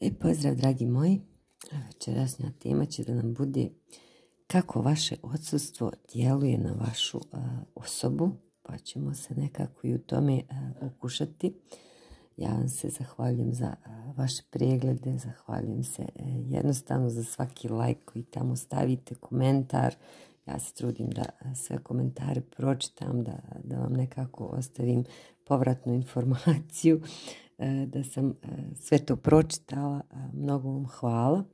E, pozdrav dragi moji. Večerašnja tema će da nam bude kako vaše odsustvo djeluje na vašu osobu, pa ćemo se nekako i u tome ukušati. Ja vam se zahvaljujem za vaše preglede, zahvaljujem se e, jednostavno za svaki like koji tamo stavite, komentar. Ja se trudim da sve komentare pročitam, da, da vam nekako ostavim povratnu informaciju. E, da sam e, sve to pročitala. E, mnogo vam hvala.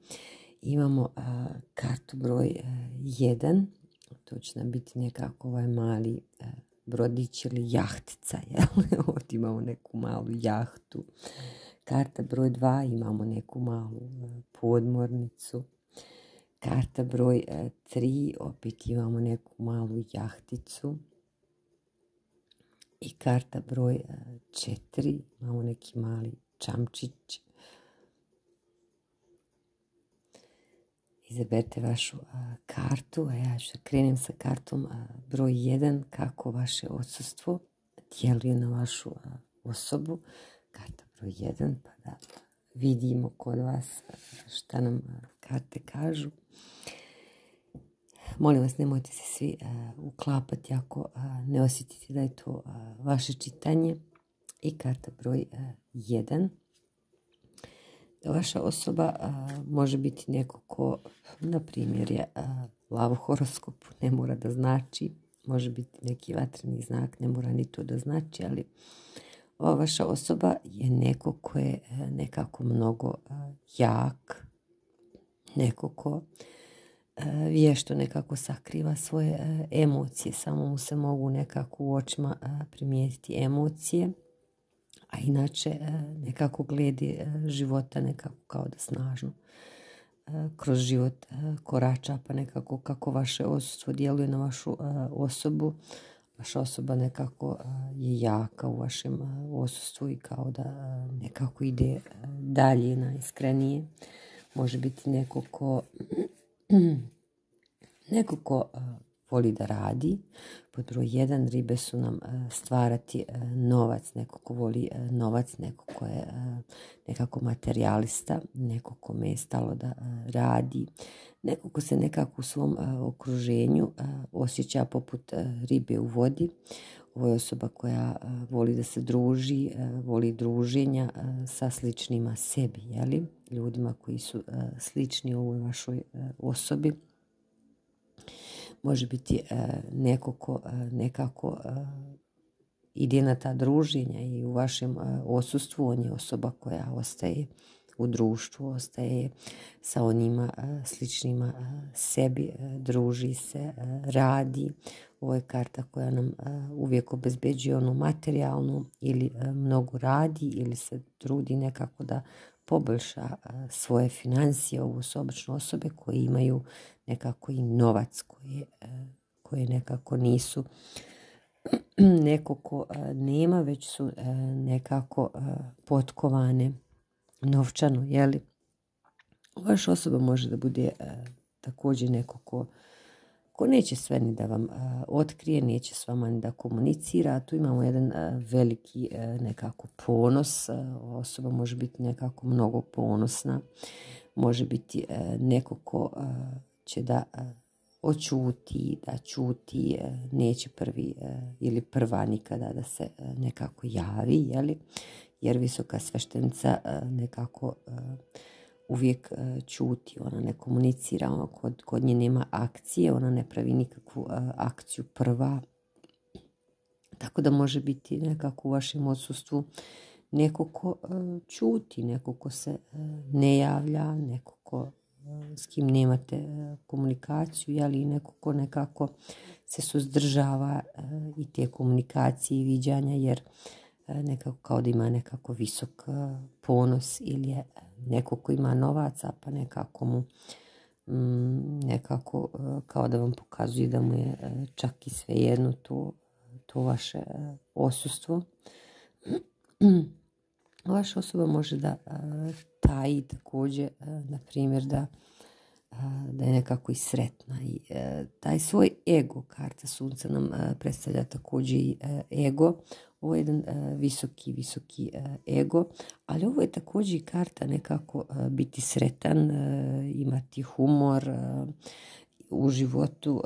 Imamo kartu broj 1. To će nam biti nekako ovaj mali brodić ili jahtica. Ovdje imamo neku malu jahtu. Karta broj 2 imamo neku malu podmornicu. Karta broj 3 opet imamo neku malu jahticu. I karta broj e, četiri, imamo neki mali čamčić. Izaberite vašu kartu, a ja ću krenem sa kartom broj 1, kako vaše odsustvo djeluje na vašu osobu. Karta broj 1, pa da vidimo kod vas šta nam karte kažu. Molim vas, nemojte se svi uh, uklapati ako uh, ne osjetite da je to uh, vaše čitanje. I karta broj 1. Vaša osoba može biti neko ko, na primjer, je lav horoskop, ne mora da znači. Može biti neki vatreni znak, ne mora ni to da znači, ali ova vaša osoba je neko ko je nekako mnogo jak, neko ko E, vješto nekako sakriva svoje e, emocije. Samo mu se mogu nekako u očima e, primijetiti emocije. A inače nekako gledi života nekako kao da snažno kroz život korača pa nekako kako vaše osustvo djeluje na vašu osobu. Vaša osoba nekako je jaka u vašem osustvu i kao da nekako ide dalje na iskrenije. Može biti neko ko Neko ko voli da radi, pod broj jedan ribe su nam stvarati novac, neko ko voli novac, neko ko je nekako materijalista, neko kome je stalo da radi, neko ko se nekako u svom okruženju osjeća poput ribe u vodi. Ovo je osoba koja voli da se druži, voli druženja sa sličnima sebi, jeli? Ljudima koji su slični ovoj vašoj osobi može biti e, neko ko e, nekako e, ide na ta druženja i u vašem osustvu on je osoba koja ostaje u društvu, ostaje sa onima sličnima sebi, druži se, radi. Ovo je karta koja nam uvijek obezbeđuje onu materijalnu ili mnogo radi ili se trudi nekako da poboljša svoje financije. Ovo su obično osobe koje imaju nekako i novac koje, koje nekako nisu neko ko nema, već su nekako potkovane novčano, jeli? Vaša osoba može da bude također neko ko ko neće sve ni da vam otkrije, neće s vama ni da komunicira. Tu imamo jedan veliki nekako ponos. Osoba može biti nekako mnogo ponosna. Može biti neko ko će da očuti, da čuti, neće prvi ili prva nikada da se nekako javi, jeli? jer visoka sveštenica nekako uvijek čuti, ona ne komunicira, ona kod, kod nje nema akcije, ona ne pravi nikakvu akciju prva. Tako da može biti nekako u vašem odsustvu neko ko čuti, neko ko se ne javlja, neko ko s kim nemate komunikaciju, ali neko ko nekako se suzdržava i te komunikacije i viđanja, jer nekako kao da ima nekako visok ponos ili je neko ko ima novaca pa nekako mu mm, nekako kao da vam pokazuje da mu je čak i svejedno to, to vaše osustvo. Vaša osoba može da taji također, na primjer da da je nekako i sretna. I, taj svoj ego, karta sunca nam predstavlja također i ego. Ovo je jedan visoki, visoki ego, ali ovo je također i karta nekako biti sretan, imati humor, u životu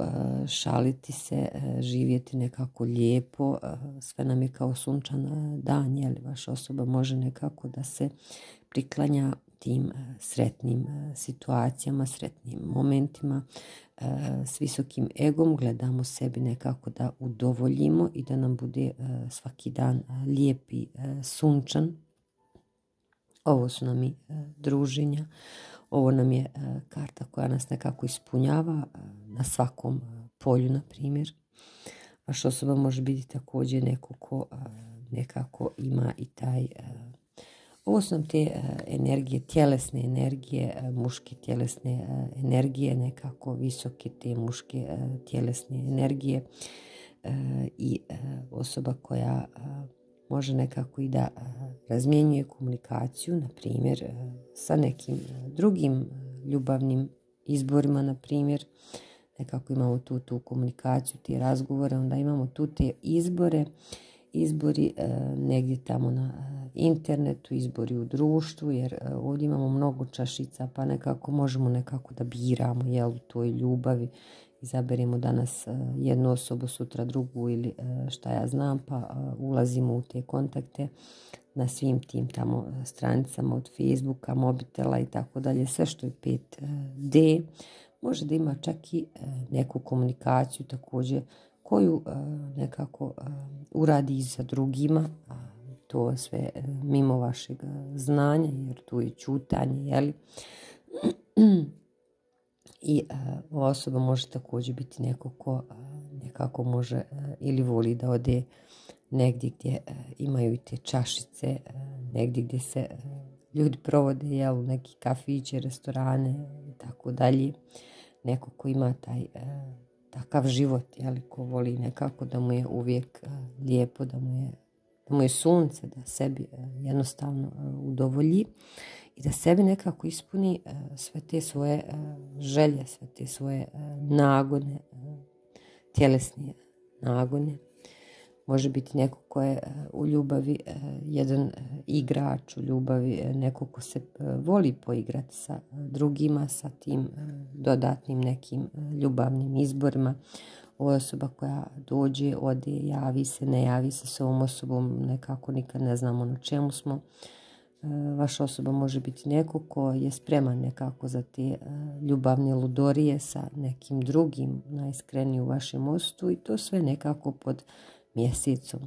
šaliti se, živjeti nekako lijepo, sve nam je kao sunčan dan, je li vaša osoba može nekako da se priklanja tim sretnim situacijama, sretnim momentima, s visokim egom gledamo sebi nekako da udovoljimo i da nam bude svaki dan lijepi, sunčan. Ovo su nam i druženja, ovo nam je e, karta koja nas nekako ispunjava e, na svakom e, polju, na primjer. Vaša osoba može biti također neko ko nekako ima i taj... Ovo su nam te energije, tjelesne energije, muške tjelesne energije, nekako visoke te muške tjelesne energije i osoba koja može nekako i da razmjenjuje komunikaciju, na primjer, sa nekim drugim ljubavnim izborima, na primjer, nekako imamo tu, tu komunikaciju, te razgovore, onda imamo tu te izbore, izbori negdje tamo na internetu, izbori u društvu, jer ovdje imamo mnogo čašica, pa nekako možemo nekako da biramo, jel, u toj ljubavi, izaberemo danas e, jednu osobu, sutra drugu ili e, šta ja znam, pa e, ulazimo u te kontakte na svim tim tamo stranicama od Facebooka, mobitela i tako dalje, sve što je 5D, može da ima čak i neku komunikaciju također koju nekako uradi i za drugima, to sve mimo vašeg znanja, jer tu je čutanje, jeli? I ova osoba može također biti neko ko nekako može ili voli da ode negdje gdje imaju te čašice, negdje gdje se ljudi provode jel, neki kafiće, restorane i tako dalje. Neko ko ima taj takav život, jel, ko voli nekako da mu je uvijek lijepo, da mu je, da mu je sunce, da sebi jednostavno udovolji i da sebi nekako ispuni e, sve te svoje e, želje, sve te svoje e, nagone, tjelesne nagone. Može biti neko ko je u ljubavi jedan igrač, u ljubavi neko ko se voli poigrati sa drugima, sa tim dodatnim nekim ljubavnim izborima. Ovo osoba koja dođe, ode, javi se, ne javi se s ovom osobom, nekako nikad ne znamo na čemu smo vaša osoba može biti neko ko je spreman nekako za te e, ljubavne ludorije sa nekim drugim najiskreniji u vašem mostu i to sve nekako pod mjesecom.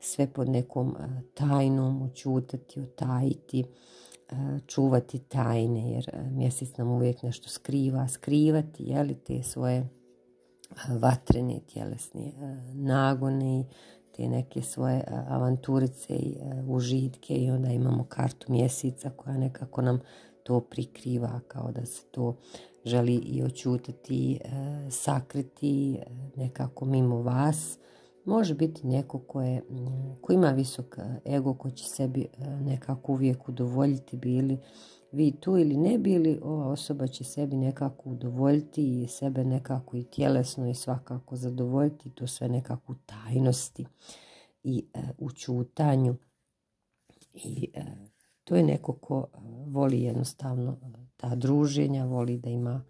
Sve pod nekom e, tajnom, učutati, otajiti, e, čuvati tajne, jer mjesec nam uvijek nešto skriva, skrivati, jeli, te svoje vatrene, tjelesne nagone i te neke svoje avanturice i užitke i onda imamo kartu mjeseca koja nekako nam to prikriva kao da se to želi i očutati, sakriti nekako mimo vas. Može biti neko ko, je, ko ima visok ego, ko će sebi nekako uvijek udovoljiti bili vi tu ili ne bili, ova osoba će sebi nekako udovoljiti i sebe nekako i tjelesno i svakako zadovoljiti, to sve nekako u tajnosti i e, u čutanju. I e, to je neko ko e, voli jednostavno ta druženja, voli da ima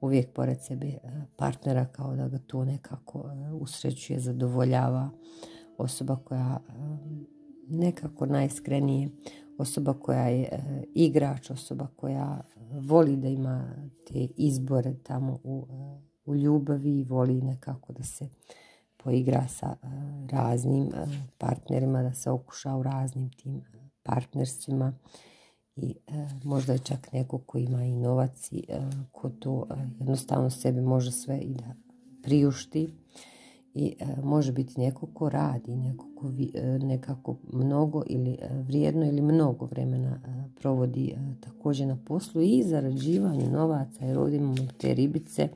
uvijek pored sebe partnera kao da ga to nekako usrećuje, zadovoljava. Osoba koja nekako najiskrenije osoba koja je e, igrač, osoba koja voli da ima te izbore tamo u, e, u ljubavi i voli nekako da se poigra sa e, raznim partnerima, da se okuša u raznim tim partnerstvima i možda je čak neko ko ima i novac i ko to jednostavno sebi može sve i da priušti. I e, može biti neko ko radi, neko ko e, nekako mnogo ili e, vrijedno ili mnogo vremena provodi također na poslu i zarađivanju novaca jer ovdje imamo te ribice.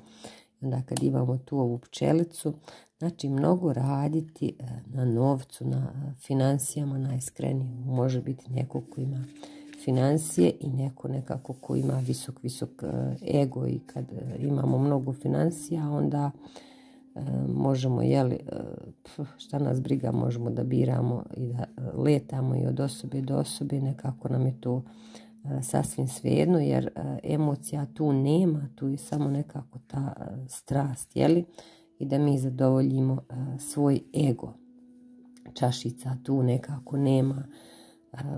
Onda kad imamo tu ovu pčelicu znači mnogo raditi na novcu, na financijama najiskrenije može biti neko ko ima financije i neko nekako ko ima visok, visok ego i kad imamo mnogo financija, onda možemo, jeli, šta nas briga, možemo da biramo i da letamo i od osobe do osobe, nekako nam je to sasvim svejedno, jer emocija tu nema, tu je samo nekako ta strast, jeli, i da mi zadovoljimo svoj ego. Čašica tu nekako nema,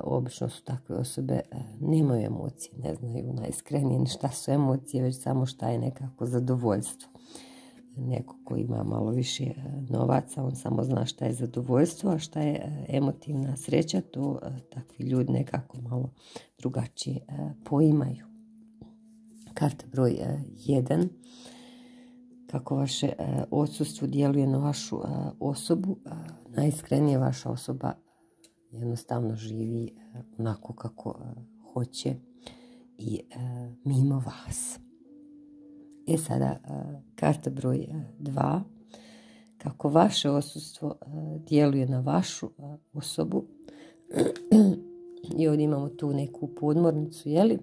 obično su takve osobe, nemaju emocije, ne znaju najiskrenije šta su emocije, već samo šta je nekako zadovoljstvo neko ko ima malo više e, novaca, on samo zna šta je zadovoljstvo, a šta je e, emotivna sreća, to e, takvi ljudi nekako malo drugačije poimaju. Karta broj 1. Kako vaše odsustvo djeluje na vašu osobu, najiskrenije vaša osoba jednostavno živi onako kako hoće i mimo vas. E sada, karta broj 2. Kako vaše osustvo djeluje na vašu osobu. I ovdje imamo tu neku podmornicu, jeli?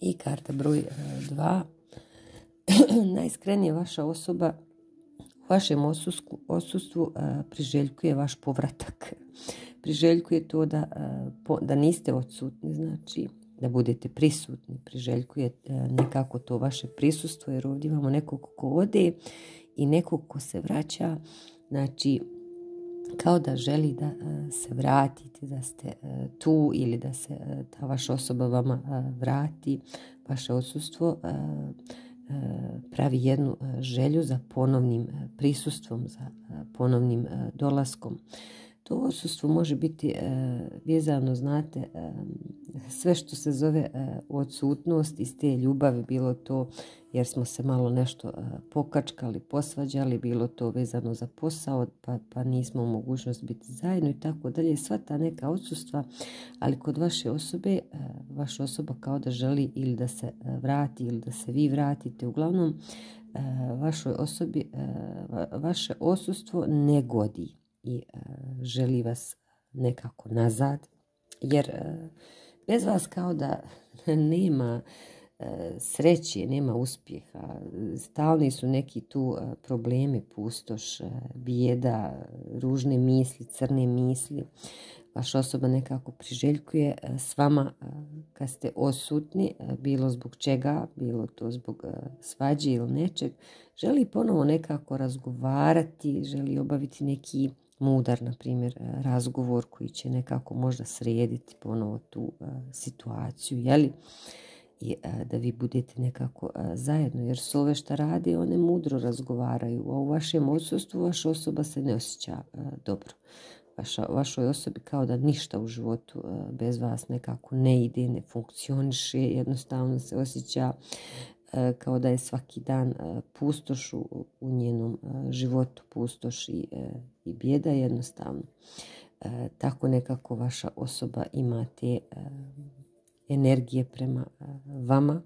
I karta broj 2. Najiskrenije vaša osoba vašem osustvu priželjkuje vaš povratak. Priželjkuje to da, da niste odsutni, znači da budete prisutni, priželjkujete nekako to vaše prisustvo, jer ovdje imamo nekog ko ode i nekog ko se vraća, znači kao da želi da e, se vratite, da ste e, tu ili da se e, ta vaša osoba vama vrati, vaše odsustvo pravi jednu želju za ponovnim prisustvom, za ponovnim dolaskom. To odsustvo može biti e, vezano, znate, e, sve što se zove e, odsutnost iz te ljubavi, bilo to jer smo se malo nešto pokačkali, posvađali, bilo to vezano za posao, pa, pa nismo u mogućnost biti zajedno i tako dalje. Sva ta neka odsustva, ali kod vaše osobe, vaša osoba kao da želi ili da se vrati ili da se vi vratite. Uglavnom, vašoj osobi, vaše osustvo ne godi i e, želi vas nekako nazad. Jer e, bez vas kao da nema e, sreće, nema uspjeha. Stalni su neki tu problemi, pustoš, bijeda, ružne misli, crne misli. Vaša osoba nekako priželjkuje s vama kad ste osutni, bilo zbog čega, bilo to zbog svađe ili nečeg. Želi ponovo nekako razgovarati, želi obaviti neki mudar, na primjer, e, razgovor koji će nekako možda srediti ponovo tu e, situaciju, jeli? I e, da vi budete nekako zajedno, jer su ove šta radi, one mudro razgovaraju, a u vašem odsustvu vaša osoba se ne osjeća dobro. Vaša, vašoj osobi kao da ništa u životu bez vas nekako ne ide, ne funkcioniše, jednostavno se osjeća kao da je svaki dan e, pustoš u, njenom e, životu, pustoš i, i bijeda jednostavno. Tako nekako vaša osoba ima te energije prema vama.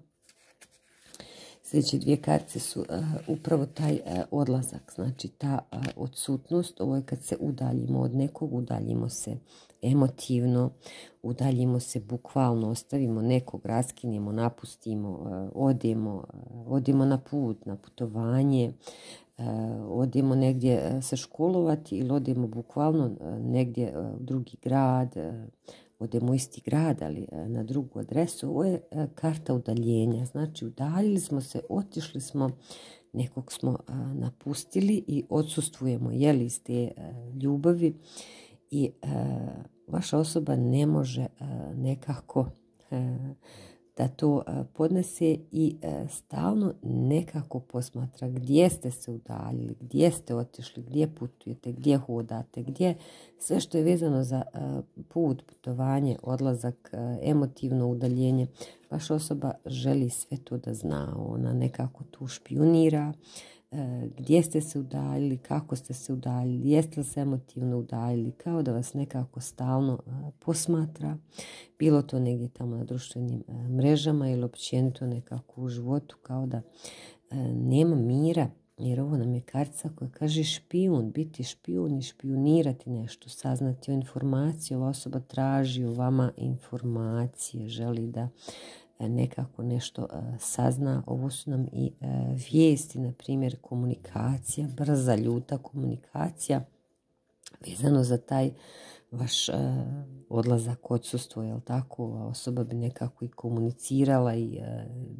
Sljedeće dvije kartice su upravo taj odlazak, znači ta odsutnost, ovo je kad se udaljimo od nekog, udaljimo se emotivno, udaljimo se bukvalno, ostavimo nekog, raskinemo, napustimo, e, odemo, e, odemo na put, na putovanje, e, odemo negdje se školovati ili odemo bukvalno negdje u drugi grad, odemo u isti grad, ali na drugu adresu. Ovo je karta udaljenja. Znači, udaljili smo se, otišli smo, nekog smo napustili i odsustvujemo jeli iz te ljubavi i e, vaša osoba ne može e, nekako e, da to podnese i stalno nekako posmatra gdje ste se udaljili, gdje ste otišli, gdje putujete, gdje hodate, gdje sve što je vezano za put, putovanje, odlazak, emotivno udaljenje. Vaša osoba želi sve to da zna, ona nekako tu špionira, E, gdje ste se udaljili, kako ste se udaljili, jeste li se emotivno udaljili, kao da vas nekako stalno e, posmatra, bilo to negdje tamo na društvenim e, mrežama ili općenito nekako u životu, kao da nema mira jer ovo nam je kartica koja kaže špijun, biti špijun i špijunirati nešto, saznati o informaciji, ova osoba traži u vama informacije, želi da e, nekako nešto e, sazna. Ovo su nam i e, vijesti, na primjer komunikacija, brza, ljuta komunikacija, vezano za taj vaš odlazak, odsustvo, jel tako? Osoba bi nekako i komunicirala i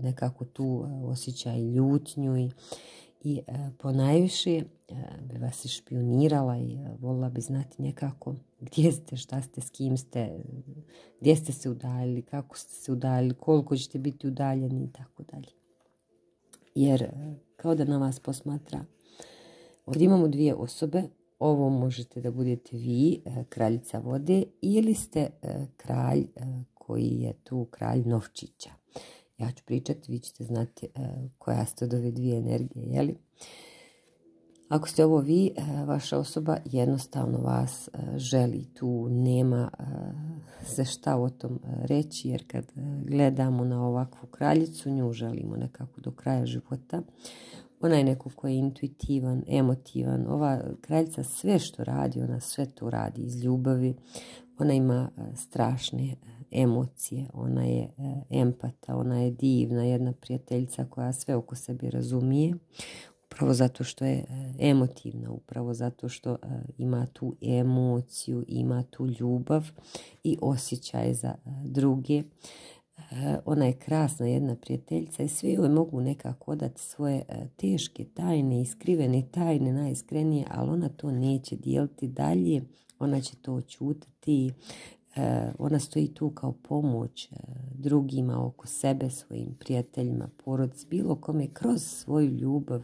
nekako tu osjeća i ljutnju i, i e, ponajviše e, bi vas špionirala i e, volila bi znati nekako gdje ste, šta ste, s kim ste, gdje ste se udaljili, kako ste se udaljili, koliko ćete biti udaljeni i tako dalje. Jer kao da na vas posmatra, ovdje imamo dvije osobe, ovo možete da budete vi, kraljica vode, ili ste kralj koji je tu kralj Novčića. Ja ću pričati, vi ćete znati e, koja ste od ove dvije energije, jeli? Ako ste ovo vi, e, vaša osoba jednostavno vas e, želi, tu nema se šta o tom reći, jer kad gledamo na ovakvu kraljicu, nju želimo nekako do kraja života. Ona je neko koji je intuitivan, emotivan. Ova kraljica sve što radi, ona sve to radi iz ljubavi. Ona ima strašne emocije, ona je e, empata, ona je divna, jedna prijateljica koja sve oko sebe razumije, upravo zato što je e, emotivna, upravo zato što e, ima tu emociju, ima tu ljubav i osjećaj za druge. Ona je krasna jedna prijateljica i svi joj mogu nekako odati svoje teške tajne, iskrivene tajne, najiskrenije, ali ona to neće dijeliti dalje, ona će to čutati, E, ona stoji tu kao pomoć e, drugima oko sebe, svojim prijateljima, porodici, bilo kome kroz svoju ljubav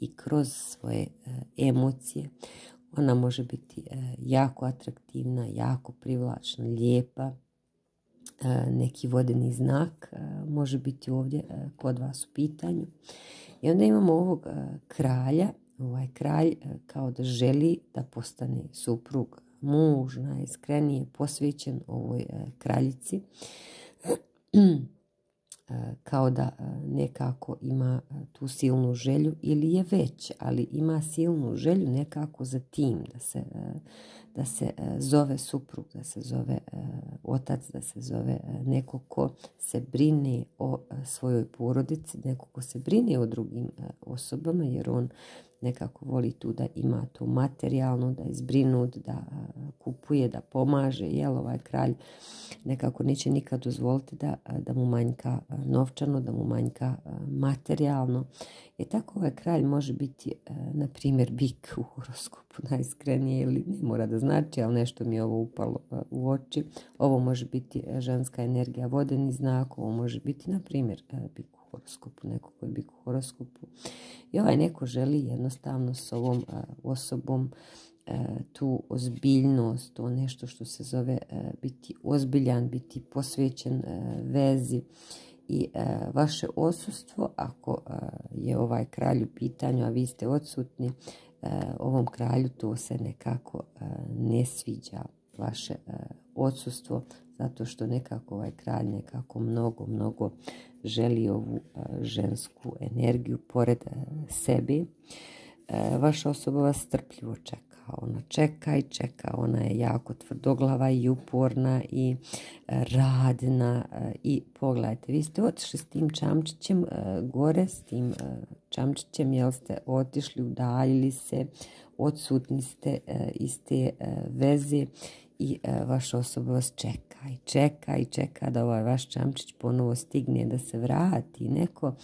i kroz svoje e, emocije. Ona može biti jako atraktivna, jako privlačna, lijepa. Neki vodeni znak može biti ovdje kod vas u pitanju. I onda imamo ovog kralja, ovaj kralj kao da želi da postane suprug muž najiskrenije posvećen ovoj e, kraljici. E, kao da e, nekako ima tu silnu želju ili je već, ali ima silnu želju nekako za tim da se, da se zove suprug, da se zove otac, da se zove neko ko se brine o svojoj porodici, neko ko se brine o drugim osobama jer on nekako voli tu da ima to materijalno, da je zbrinut, da kupuje, da pomaže. Jel, ovaj kralj nekako neće nikad dozvoliti da, da mu manjka novčano, da mu manjka materijalno. I tako ovaj kralj može biti, na primjer, bik u horoskopu najiskrenije ili ne mora da znači, ali nešto mi je ovo upalo u oči. Ovo može biti ženska energija vodeni znak, ovo može biti, na primjer, bik horoskopu, neko koji bi u horoskopu. I ovaj neko želi jednostavno s ovom osobom e, tu ozbiljnost, to nešto što se zove e, biti ozbiljan, biti posvećen e, vezi i vaše osustvo, ako je ovaj kralj u pitanju, a vi ste odsutni, ovom kralju to se nekako ne sviđa vaše odsustvo, zato što nekako ovaj kralj nekako mnogo, mnogo želi ovu e, žensku energiju pored e, sebi. E, vaša osoba vas strpljivo čeka. Ona čeka i čeka. Ona je jako tvrdoglava i uporna i radna. I pogledajte, vi ste otišli s tim čamčićem gore, s tim čamčićem, jel ste otišli, udaljili se, odsutni ste iz te veze i e, vaša osoba vas čeka i čeka i čeka da ovaj vaš čamčić ponovo stigne da se vrati. Neko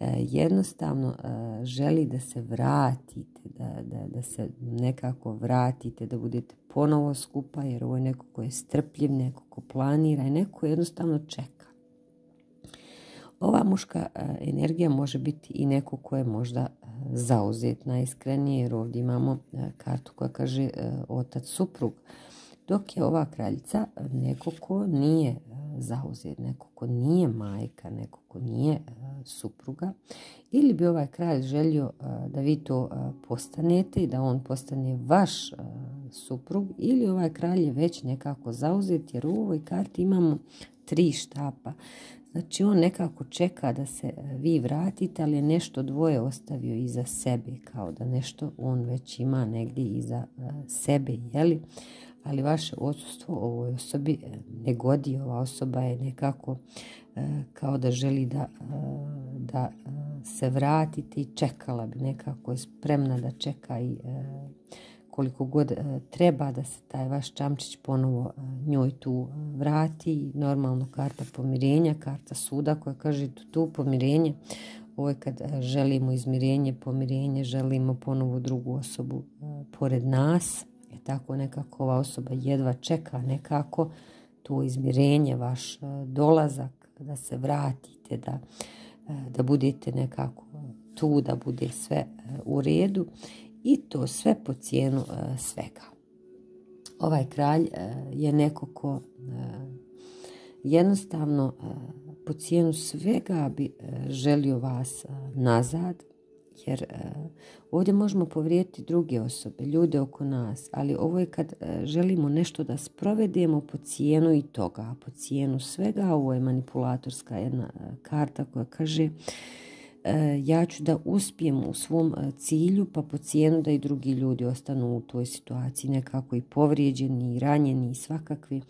e, jednostavno e, želi da se vratite, da, da, da se nekako vratite, da budete ponovo skupa jer ovo je neko ko je strpljiv, neko ko planira i neko jednostavno čeka. Ova muška energija može biti i neko ko je možda zauzet najiskrenije jer ovdje imamo kartu koja kaže otac suprug dok je ova kraljica neko ko nije e, zauzet, neko ko nije majka, neko ko nije e, supruga. Ili bi ovaj kralj želio e, da vi to postanete i da on postane vaš suprug. Ili ovaj kralj je već nekako zauzet jer u ovoj karti imamo tri štapa. Znači on nekako čeka da se vi vratite, ali je nešto dvoje ostavio iza sebe, kao da nešto on već ima negdje iza sebe, jeli? Ali vaše odsustvo ovoj osobi ne godi, ova osoba je nekako kao da želi da, da se vratite i čekala bi nekako je spremna da čeka i koliko god e, treba da se taj vaš čamčić ponovo e, njoj tu e, vrati. Normalno karta pomirenja, karta suda koja kaže tu pomirenje. Ovo je kad želimo izmirenje, pomirenje, želimo ponovo drugu osobu pored nas. Je tako nekako ova osoba jedva čeka nekako to izmirenje, vaš dolazak, da se vratite, da, da budete nekako tu, da bude sve u redu i to sve po cijenu e, svega. Ovaj kralj e, je neko ko e, jednostavno po cijenu svega bi želio vas nazad, jer ovdje možemo povrijediti druge osobe, ljude oko nas, ali ovo je kad želimo nešto da sprovedemo po cijenu i toga, po cijenu svega, ovo je manipulatorska jedna karta koja kaže E, ja ću da uspijem u svom e, cilju pa po cijenu da i drugi ljudi ostanu u toj situaciji nekako i povrijeđeni i ranjeni i svakakvi.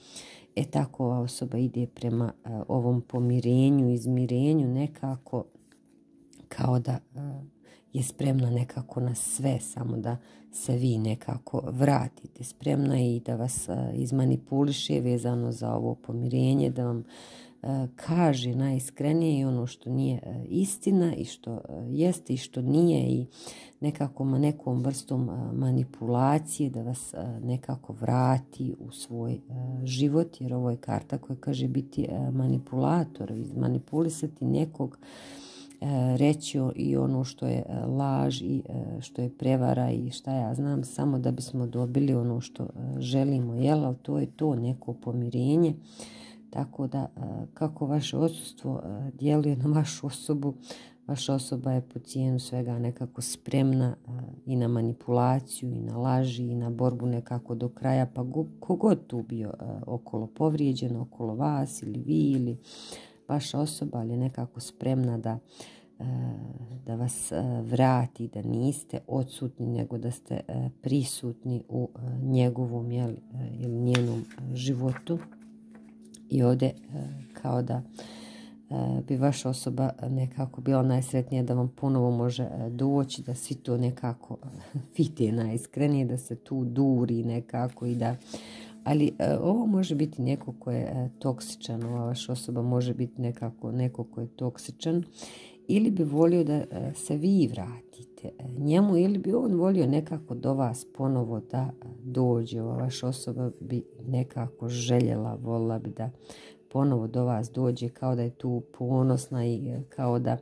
E tako ova osoba ide prema e, ovom pomirenju, izmirenju nekako kao da je spremna nekako na sve, samo da se vi nekako vratite. Spremna je i da vas izmanipuliše vezano za ovo pomirenje, da vam E, kaže najiskrenije i ono što nije e, istina i što e, jeste i što nije i nekako nekom vrstom manipulacije da vas nekako vrati u svoj život jer ovo je karta koja kaže biti manipulator, manipulisati nekog reći i ono što je laž i što je prevara i šta ja znam samo da bismo dobili ono što želimo jel, ali to je to neko pomirenje. Tako da e, kako vaše odsustvo e, djeluje na vašu osobu, vaša osoba je po cijenu svega nekako spremna e, i na manipulaciju i na laži i na borbu nekako do kraja, pa kogod tu bio okolo povrijeđen, okolo vas ili vi ili vaša osoba, ali nekako spremna da da vas vrati, da niste odsutni, nego da ste prisutni u njegovom ili njenom životu. I ovdje e, kao da e, bi vaša osoba nekako bila najsretnija da vam ponovo može e, doći, da svi to nekako vide najiskrenije, da se tu duri nekako i da ali ovo može biti neko ko je toksičan, ova vaša osoba može biti nekako neko ko je toksičan ili bi volio da se vi vratite njemu ili bi on volio nekako do vas ponovo da dođe. Ova vaša osoba bi nekako željela, volila bi da ponovo do vas dođe kao da je tu ponosna i e, kao da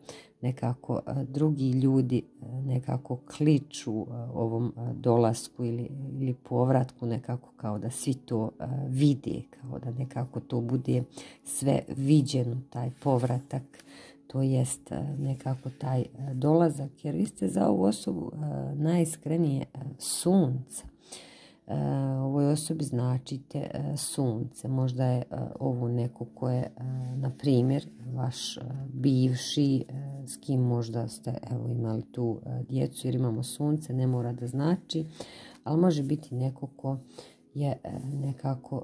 nekako e, drugi ljudi e, nekako kliču ovom dolasku ili, ili povratku nekako kao da svi to vide, kao da nekako to bude sve viđeno, taj povratak, to jest nekako taj dolazak, jer vi ste za ovu osobu najiskrenije sunce. E, ovoj osobi značite e, sunce. Možda je e, ovo neko ko je, na primjer, vaš bivši, s kim možda ste evo, imali tu djecu jer imamo sunce, ne mora da znači, ali može biti neko ko je nekako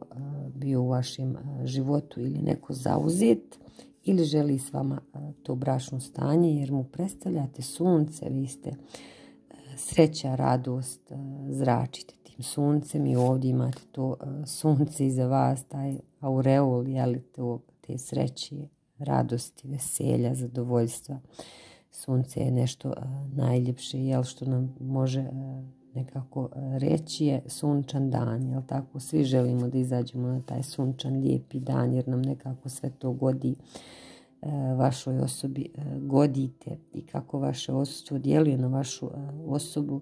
bio u vašem životu ili neko zauzet ili želi s vama to brašno stanje jer mu predstavljate sunce, vi ste sreća, radost, zračite suncem i ovdje imate to e, sunce iza vas, taj aureol, jeli to, te sreće, radosti, veselja, zadovoljstva. Sunce je nešto e, najljepše, jel što nam može e, nekako reći je sunčan dan, jel tako? Svi želimo da izađemo na taj sunčan, lijepi dan jer nam nekako sve to godi vašoj osobi godite i kako vaše osustvo djeluje na vašu osobu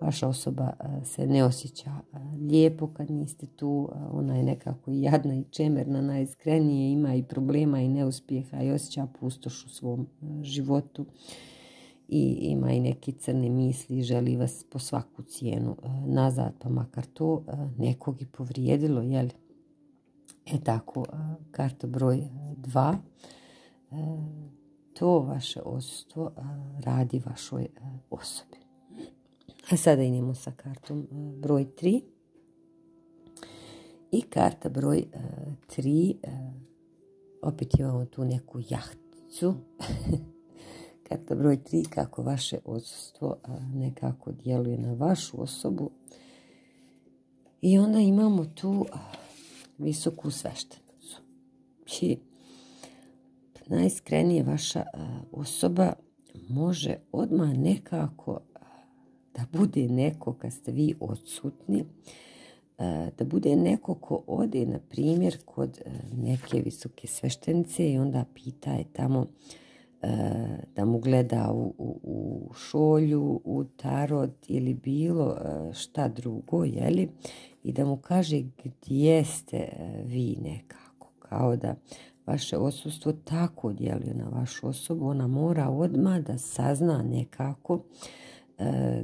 vaša osoba e, se ne osjeća e, lijepo kad niste tu, e, ona je nekako jadna i čemerna, najiskrenije, ima i problema i neuspjeha i osjeća pustoš u svom životu i ima i neke crne misli, želi vas po svaku cijenu nazad, pa makar to nekog i povrijedilo, jel? E tako, karta broj dva to vaše osustvo radi vašoj osobi. A sada idemo sa kartom broj 3. I karta broj 3, opet imamo tu neku jahticu. karta broj 3, kako vaše odsustvo nekako djeluje na vašu osobu. I onda imamo tu visoku sveštenicu. I najiskrenije vaša osoba može odmah nekako da bude neko kad ste vi odsutni, da bude neko ko ode, na primjer, kod neke visoke sveštenice i onda pita je tamo da mu gleda u, u, šolju, u tarot ili bilo šta drugo, jeli? I da mu kaže gdje ste vi nekako, kao da vaše osustvo tako djeluje na vašu osobu, ona mora odmah da sazna nekako e,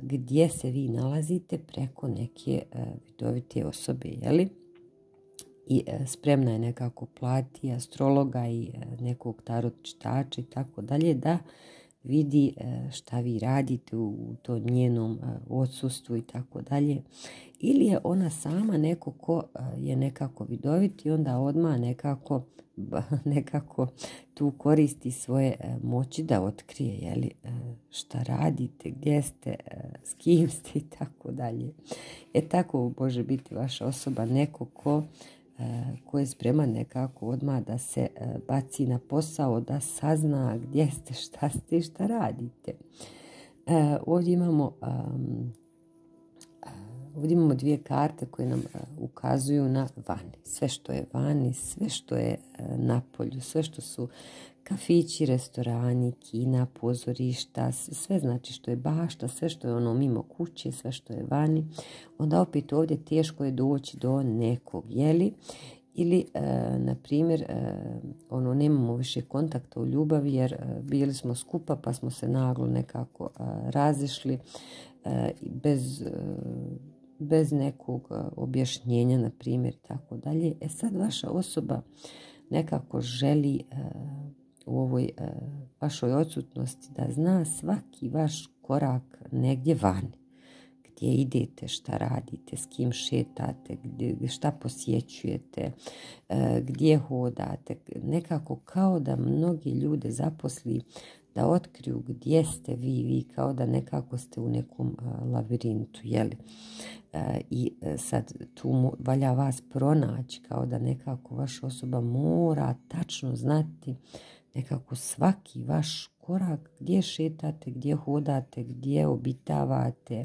gdje se vi nalazite preko neke e, vidovite osobe, jeli? I e, spremna je nekako plati astrologa i nekog tarot čitača i tako dalje da vidi šta vi radite u tom njenom odsustvu i tako dalje. Ili je ona sama neko ko je nekako vidovit i onda odmah nekako nekako tu koristi svoje e, moći da otkrije jeli, e, šta radite, gdje ste, e, s kim ste i tako dalje. E tako može biti vaša osoba neko ko, ko je spreman nekako odmah da se baci na posao, da sazna gdje ste, šta ste i šta radite. Ovdje imamo Ovdje imamo dvije karte koje nam ukazuju na vani. Sve što je vani, sve što je na polju, sve što su kafići, restorani, kina, pozorišta, sve znači što je bašta, sve što je ono mimo kuće, sve što je vani. Onda opet ovdje teško je doći do nekog, jeli? Ili, e, na primjer, ono, nemamo više kontakta u ljubavi jer bili smo skupa pa smo se naglo nekako razišli bez bez nekog e, objašnjenja, na primjer, tako dalje. E sad vaša osoba nekako želi e, u ovoj e, vašoj odsutnosti da zna svaki vaš korak negdje vani. Gdje idete, šta radite, s kim šetate, gdje, šta posjećujete, gdje hodate. Nekako kao da mnogi ljude zaposli da otkriju gdje ste vi, vi kao da nekako ste u nekom labirintu, jeli? E, I e, sad tu valja vas pronaći kao da nekako vaša osoba mora tačno znati nekako svaki vaš korak gdje šetate, gdje hodate, gdje obitavate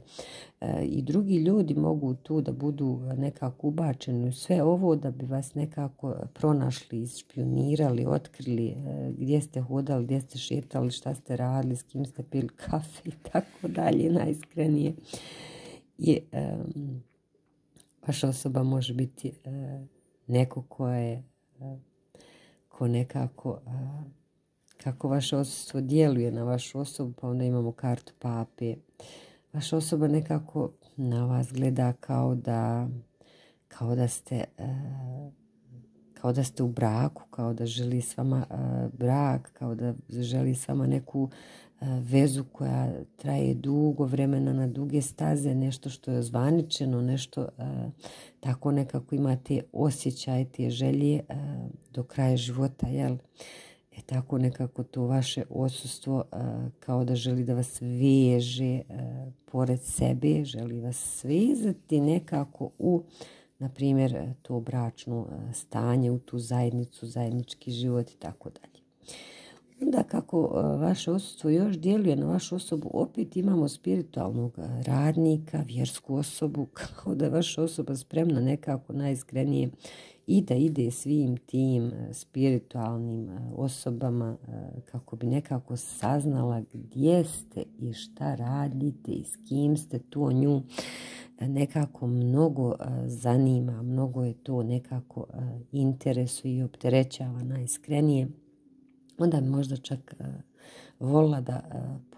e, i drugi ljudi mogu tu da budu nekako ubačeni u sve ovo da bi vas nekako pronašli, ispionirali, otkrili e, gdje ste hodali, gdje ste šetali, šta ste radili, s kim ste pili kafe i tako dalje, najiskrenije. I vaša osoba može biti e, neko ko je ko nekako kako vaše osustvo djeluje na vašu osobu, pa onda imamo kartu pape. Vaša osoba nekako na vas gleda kao da, kao da ste kao da ste u braku, kao da želi s vama brak, kao da želi s vama neku vezu koja traje dugo vremena na duge staze, nešto što je zvaničeno, nešto tako nekako imate osjećaj, te želje do kraja života, jel? E tako nekako to vaše osustvo kao da želi da vas veže pored sebe, želi vas svezati nekako u, na primjer, to bračno stanje, u tu zajednicu, zajednički život i tako dalje. Onda kako vaše osustvo još djeluje na vašu osobu, opet imamo spiritualnog radnika, vjersku osobu, kao da je vaša osoba spremna nekako najiskrenije i da ide svim tim e, spiritualnim e, osobama e, kako bi nekako saznala gdje ste i šta radite i s kim ste to nju nekako mnogo zanima, mnogo je to nekako interesu i opterećava najiskrenije. Onda možda čak volila da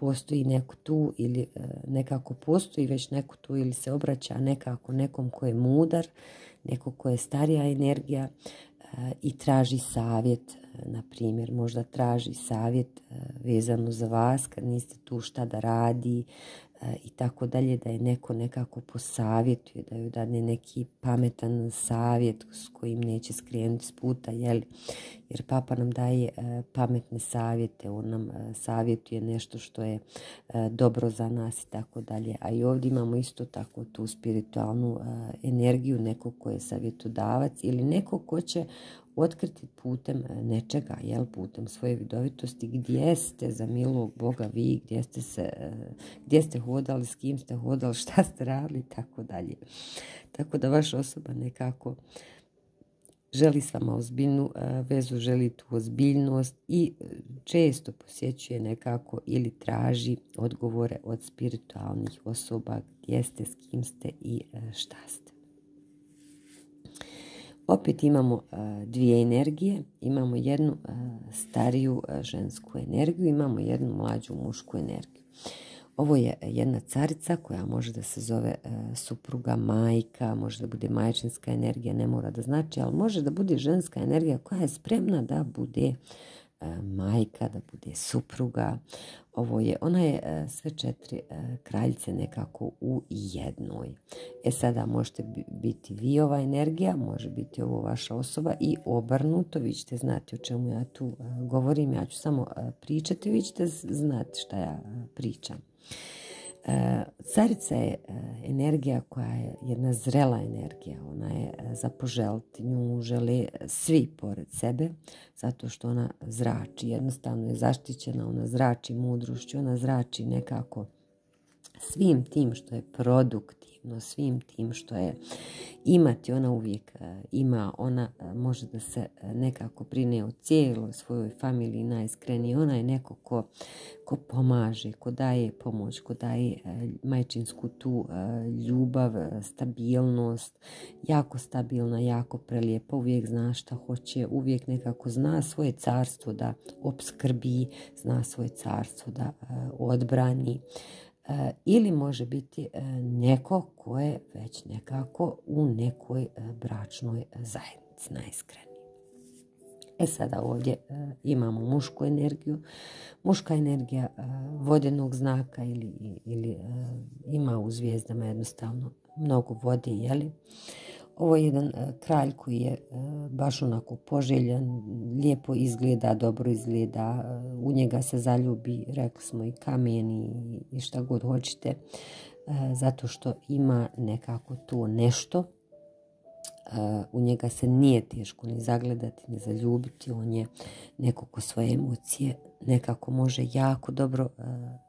postoji neko tu ili nekako postoji već neko tu ili se obraća nekako nekom ko je mudar neko ko je starija energija, i traži savjet, na primjer, možda traži savjet vezano za vas kad niste tu šta da radi, i tako dalje, da je neko nekako posavjetuje, da joj dane neki pametan savjet s kojim neće skrenuti s puta, jel? jer papa nam daje e, pametne savjete, on nam e, savjetuje nešto što je e, dobro za nas i tako dalje. A i ovdje imamo isto tako tu spiritualnu energiju, nekog ko je savjetodavac ili nekog ko će otkriti putem e, nečega, jel, putem svoje vidovitosti, gdje ste za milog Boga vi, gdje ste, se, e, gdje ste hodali, s kim ste hodali, šta ste radili tako dalje. Tako da vaša osoba nekako želi s vama ozbiljnu e, vezu, želi tu ozbiljnost i često posjećuje nekako ili traži odgovore od spiritualnih osoba gdje ste, s kim ste i šta ste. Opet imamo dvije energije, imamo jednu stariju žensku energiju, imamo jednu mlađu mušku energiju. Ovo je jedna carica koja može da se zove supruga, majka, može da bude majčinska energija, ne mora da znači, ali može da bude ženska energija koja je spremna da bude E, majka, da bude supruga. Ovo je, ona je e, sve četiri e, kraljice nekako u jednoj. E sada možete biti vi ova energija, može biti ovo vaša osoba i obrnuto, vi ćete znati o čemu ja tu govorim, ja ću samo pričati, vi ćete znati šta ja pričam. E, carica je e, energija koja je jedna zrela energija, ona je e, za poželiti, nju žele svi pored sebe, zato što ona zrači, jednostavno je zaštićena, ona zrači mudrošću, ona zrači nekako svim tim što je produktivno, svim tim što je imati, ona uvijek e, ima, ona e, može da se e, nekako brine o cijeloj svojoj familiji najiskrenije, ona je neko ko, ko pomaže, ko daje pomoć, ko daje majčinsku tu ljubav, stabilnost, jako stabilna, jako prelijepa, uvijek zna šta hoće, uvijek nekako zna svoje carstvo da obskrbi, zna svoje carstvo da odbrani, ili može biti e, neko ko je već nekako u nekoj e, bračnoj zajednici najiskreniji. E sada ovdje imamo mušku energiju. Muška energija vodenog znaka ili, ili ima u zvijezdama jednostavno mnogo vode, jeli? Ovo je jedan e, kralj koji je e, baš onako poželjan, lijepo izgleda, dobro izgleda, e, u njega se zaljubi, rekli smo i kamen i šta god hoćete, zato što ima nekako to nešto. U njega se nije teško ni zagledati, ni zaljubiti, on je neko ko svoje emocije nekako može jako dobro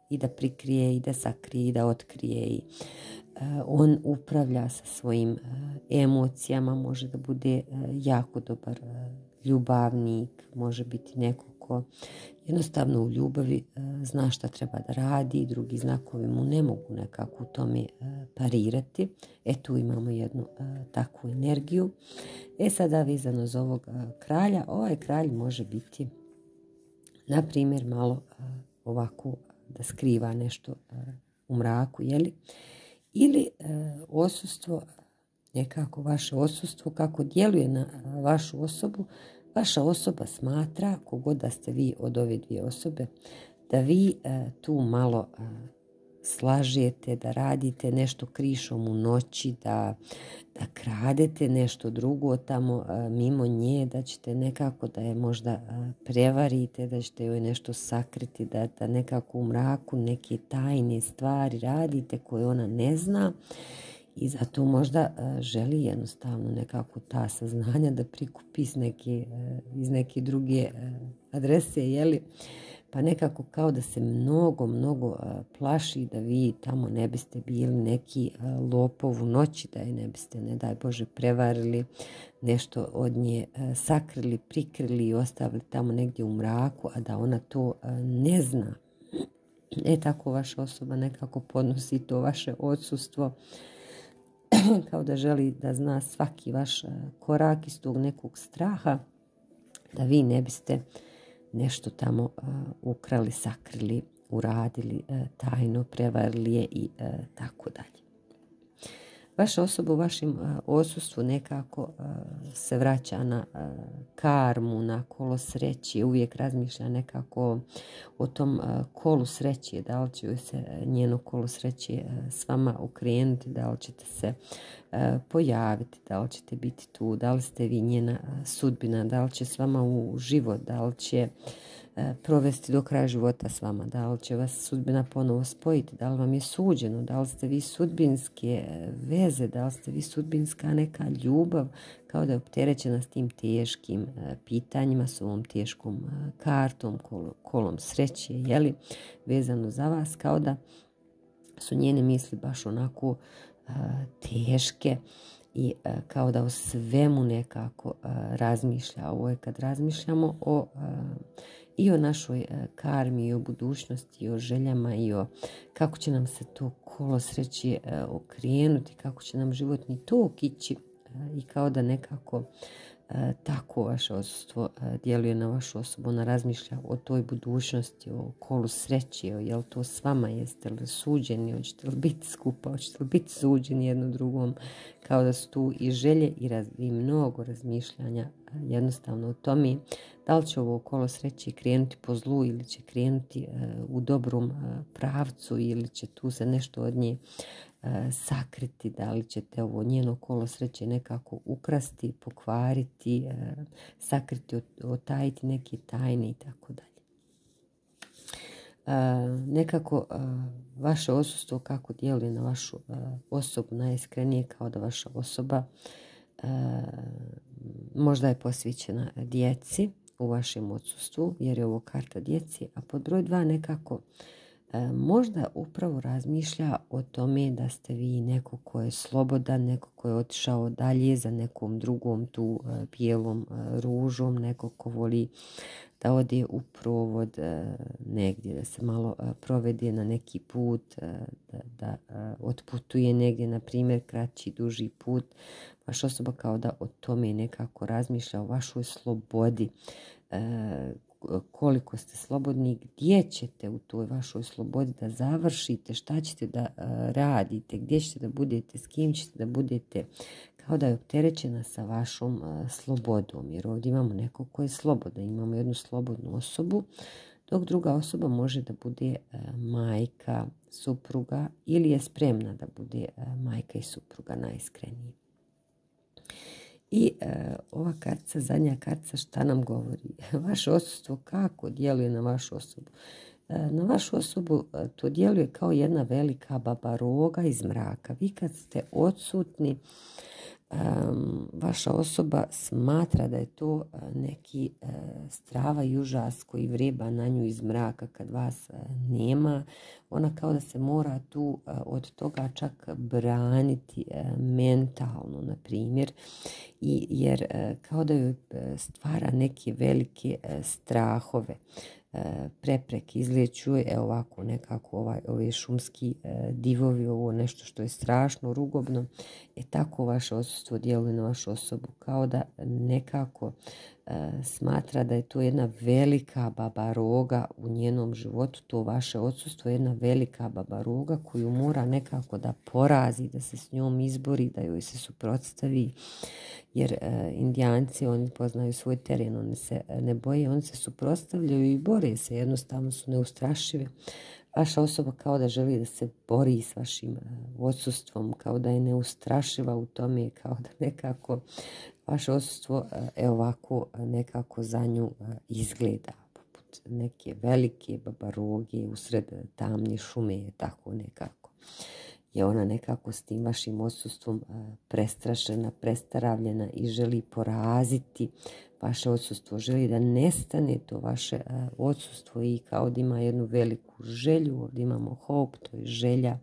i da prikrije i da sakrije i da otkrije i on upravlja sa svojim eh, emocijama, može da bude eh, jako dobar ljubavnik, može biti neko ko jednostavno u ljubavi zna šta treba da radi drugi znakovi mu ne mogu nekako u tome parirati. E tu imamo jednu takvu energiju. E sada vezano za ovog kralja, ovaj kralj može biti na primjer malo ovako da skriva nešto u mraku, jeli? Ili e, osustvo, nekako vaše osustvo, kako djeluje na vašu osobu, vaša osoba smatra, kogod da ste vi od ove dvije osobe, da vi e, tu malo e, slažete, da radite nešto krišom u noći, da, da kradete nešto drugo tamo mimo nje, da ćete nekako da je možda prevarite, da ćete joj nešto sakriti, da, da nekako u mraku neke tajne stvari radite koje ona ne zna i zato možda želi jednostavno nekako ta saznanja da prikupi iz neke, iz neke druge adrese, jeli? Pa nekako kao da se mnogo, mnogo plaši da vi tamo ne biste bili neki lopov u noći, da je ne biste, ne daj Bože, prevarili, nešto od nje sakrili, prikrili i ostavili tamo negdje u mraku, a da ona to ne zna. E tako vaša osoba nekako podnosi to vaše odsustvo, kao da želi da zna svaki vaš korak iz tog nekog straha, da vi ne biste nešto tamo ukrali, sakrili, uradili, tajno prevarili je i tako dalje. Vaša osoba u vašem osustvu nekako se vraća na karmu, na kolo sreći, uvijek razmišlja nekako o tom kolu sreći, da li će se njeno kolo sreći s vama okrenuti, da li ćete se pojaviti, da li ćete biti tu, da li ste vi njena sudbina, da li će s vama u život, da li će E, provesti do kraja života s vama, da li će vas sudbina ponovo spojiti, da li vam je suđeno, da li ste vi sudbinske e, veze, da li ste vi sudbinska neka ljubav, kao da je opterećena s tim teškim e, pitanjima, s ovom teškom kartom, kolom sreće, jeli, vezano za vas, kao da su njene misli baš onako teške i kao da o svemu nekako razmišlja. Ovo je kad razmišljamo o i o našoj e, karmi, i o budućnosti, i o željama, i o kako će nam se to kolo sreći e, okrenuti, kako će nam životni tok ići e, i kao da nekako tako vaše odsustvo djeluje na vašu osobu, ona razmišlja o toj budućnosti, o kolu sreći, o jel to s vama, jeste li suđeni, hoćete li biti skupa, hoćete li biti suđeni jedno drugom, kao da su tu i želje i, mnogo razmišljanja jednostavno o tome. Da li će ovo kolo sreće krenuti po zlu ili će krenuti u dobrom pravcu ili će tu se nešto od nje sakriti, da li ćete ovo njeno kolo sreće nekako ukrasti, pokvariti, sakriti, otajiti neke tajne i tako dalje. Nekako vaše osustvo kako djeluje na vašu osobu najiskrenije kao da vaša osoba možda je posvećena djeci u vašem odsustvu jer je ovo karta djeci, a pod broj dva nekako možda upravo razmišlja o tome da ste vi neko ko je slobodan, neko ko je otišao dalje za nekom drugom tu e, bijelom e, ružom, neko ko voli da ode u provod negdje, da se malo provede na neki put, da, da otputuje negdje, na primjer, kraći, duži put. Vaša osoba kao da o tome nekako razmišlja, o vašoj slobodi koliko ste slobodni, gdje ćete u toj vašoj slobodi da završite, šta ćete da radite, gdje ćete da budete, s kim ćete da budete, kao da je opterećena sa vašom slobodom. Jer ovdje imamo nekog ko je slobodan, imamo jednu slobodnu osobu, dok druga osoba može da bude majka, supruga ili je spremna da bude majka i supruga najiskreniji. I e, ova kartica, zadnja kartica, šta nam govori? Vaše osustvo kako djeluje na vašu osobu? E, na vašu osobu e, to djeluje kao jedna velika babaroga iz mraka. Vi kad ste odsutni, vaša osoba smatra da je to e, neki strava i užas koji vreba na nju iz mraka kad vas nema. Ona kao da se mora tu od toga čak braniti mentalno, na primjer, jer kao da joj stvara neke velike strahove prepreke izliječuje ovako nekako ovaj, ove šumski divovi, ovo nešto što je strašno, rugobno, e tako vaše odsustvo djeluje na vašu osobu, kao da nekako E, smatra da je to jedna velika baba roga u njenom životu, to vaše odsustvo je jedna velika baba roga koju mora nekako da porazi, da se s njom izbori, da joj se suprotstavi, jer e, indijanci, oni poznaju svoj teren, oni se ne boje, oni se suprotstavljaju i bore se, jednostavno su neustrašive. Vaša osoba kao da želi da se bori s vašim e, odsustvom, kao da je neustrašiva u tome, kao da nekako vaše odsustvo e, ovako e, nekako za nju e, izgleda poput neke velike babaroge usred tamne šume tako nekako. Je ona nekako s tim vašim odsustvom prestrašena, prestaravljena i želi poraziti vaše odsustvo, želi da nestane to vaše odsustvo i kao da ima jednu veliku želju, ovdje imamo hope, to je želja,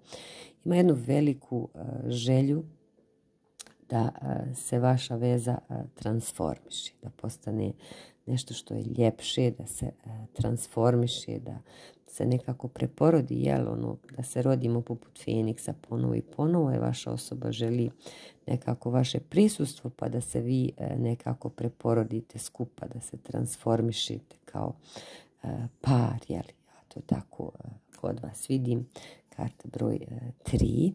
ima jednu veliku želju da se vaša veza transformiše, da postane nešto što je ljepše, da se transformiše, da se nekako preporodi, jel, ono, da se rodimo poput Feniksa ponovo i ponovo je vaša osoba želi nekako vaše prisustvo pa da se vi nekako preporodite skupa, da se transformišete kao par, jel, ja to tako kod vas vidim, karta broj 3,